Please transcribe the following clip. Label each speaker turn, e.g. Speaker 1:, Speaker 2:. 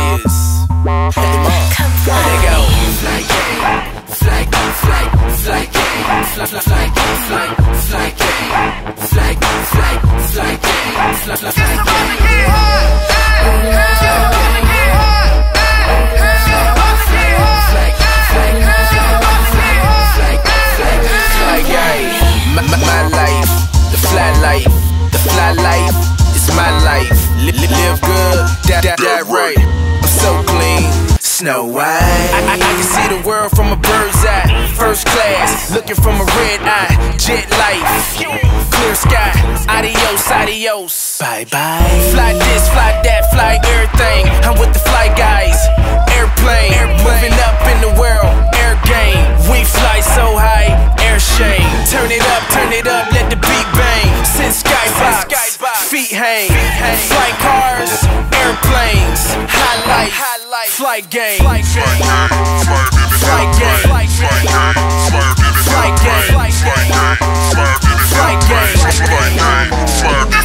Speaker 1: warriors. Me. Go. Fly fly fly, fly fly, fly, fly fly, fly fly,
Speaker 2: fly, fly fly, fly, fly life, the fly life, fly it's my life. Live, good, that right. So clean, Snow White. I, I, I can see the world from a bird's eye, first class, looking from a red eye, jet life, clear sky. Adios, adios, bye bye. Fly this, fly that, fly everything. I'm with the fly guys, airplane, moving up in the world, air game. We fly so high, air shame. Turn it up, turn it up, let the beat bang. Sit skybox, feet hang. Flight cars, airplanes, Flight game. Flight game. Flight game. Flight game. Flight game. Flight game. Flight game. Flight game.